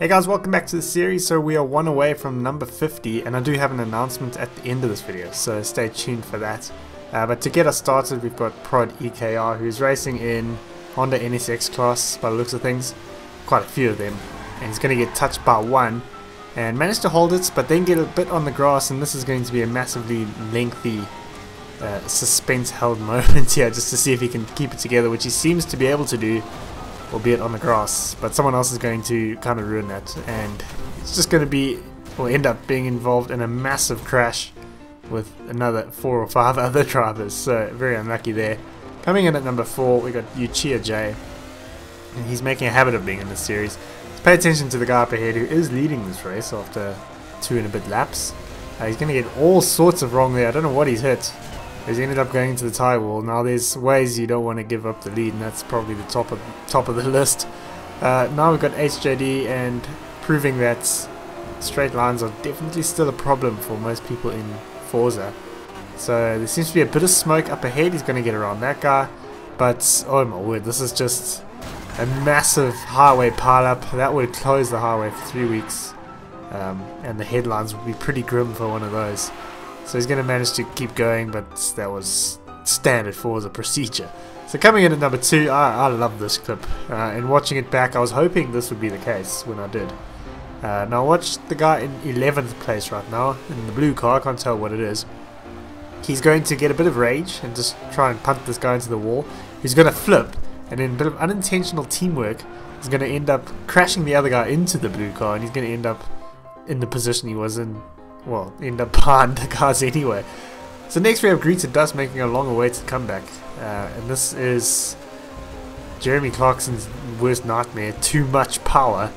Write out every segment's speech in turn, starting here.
Hey guys, welcome back to the series. So we are one away from number 50 and I do have an announcement at the end of this video, so stay tuned for that. Uh, but to get us started, we've got Prod EKR who's racing in Honda NSX class by the looks of things. Quite a few of them. And he's going to get touched by one and managed to hold it, but then get a bit on the grass and this is going to be a massively lengthy uh, suspense held moment here just to see if he can keep it together, which he seems to be able to do albeit on the grass. But someone else is going to kind of ruin that, and it's just going to be, or end up being involved in a massive crash with another four or five other drivers. So very unlucky there. Coming in at number four, we got Yuchia J, and he's making a habit of being in this series. Let's pay attention to the guy up ahead who is leading this race after two and a bit laps. Uh, he's going to get all sorts of wrong there. I don't know what he's hit. He's ended up going to the tie wall. Now there's ways you don't want to give up the lead, and that's probably the top of top of the list. Uh, now we've got HJD and proving that straight lines are definitely still a problem for most people in Forza. So there seems to be a bit of smoke up ahead. He's going to get around that guy, but oh my word, this is just a massive highway pileup. That would close the highway for three weeks, um, and the headlines would be pretty grim for one of those. So he's going to manage to keep going, but that was standard for the procedure. So coming in at number two, I, I love this clip. Uh, and watching it back, I was hoping this would be the case when I did. Uh, now watch the guy in 11th place right now, in the blue car, I can't tell what it is. He's going to get a bit of rage and just try and punt this guy into the wall. He's going to flip, and in a bit of unintentional teamwork, he's going to end up crashing the other guy into the blue car, and he's going to end up in the position he was in well, in the pond the cars anyway. So next we have Greeted Dust making a long awaited comeback. Uh, and this is Jeremy Clarkson's worst nightmare, too much power.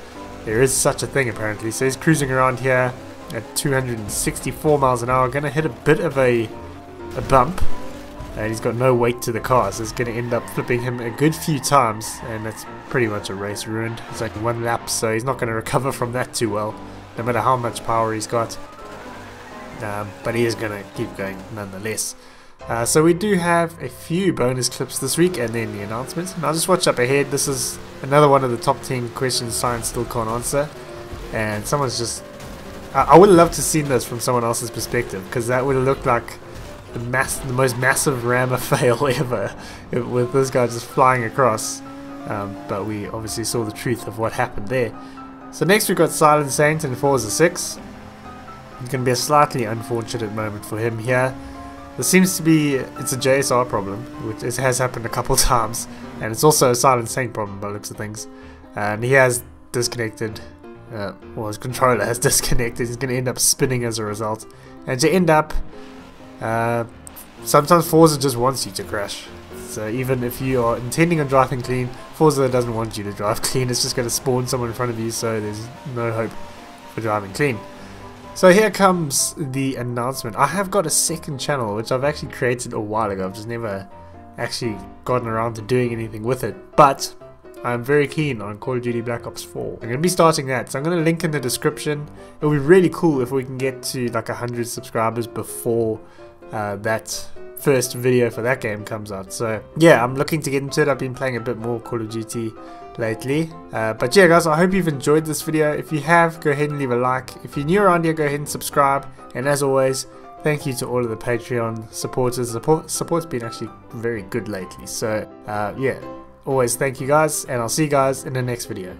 There is such a thing apparently. So he's cruising around here at 264 miles an hour, going to hit a bit of a, a bump. And he's got no weight to the car, so it's going to end up flipping him a good few times. And that's pretty much a race ruined. It's like one lap, so he's not going to recover from that too well, no matter how much power he's got um, but he is going to keep going nonetheless. Uh, so we do have a few bonus clips this week and then the announcements. Now just watch up ahead. This is another one of the top 10 questions science still can't answer. And someone's just... I, I would have loved to have seen this from someone else's perspective because that would have looked like the, mass, the most massive rammer fail ever with this guy just flying across. Um, but we obviously saw the truth of what happened there. So next we've got Silent Saint and Forza 6. It to be a slightly unfortunate moment for him here. There seems to be, it's a JSR problem, which has happened a couple times, and it's also a Silent Saint problem by looks of things. And he has disconnected, uh, well his controller has disconnected, he's going to end up spinning as a result. And to end up, uh, sometimes Forza just wants you to crash. So even if you are intending on driving clean, Forza doesn't want you to drive clean, it's just going to spawn someone in front of you so there's no hope for driving clean. So here comes the announcement. I have got a second channel which I've actually created a while ago. I've just never actually gotten around to doing anything with it. But I'm very keen on Call of Duty Black Ops 4. I'm going to be starting that. So I'm going to link in the description. It would be really cool if we can get to like 100 subscribers before uh, that first video for that game comes out. So yeah, I'm looking to get into it. I've been playing a bit more Call of Duty lately. Uh, but yeah guys, I hope you've enjoyed this video. If you have, go ahead and leave a like. If you're new around here, go ahead and subscribe. And as always, thank you to all of the Patreon supporters. Support, support's been actually very good lately. So uh, yeah, always thank you guys. And I'll see you guys in the next video.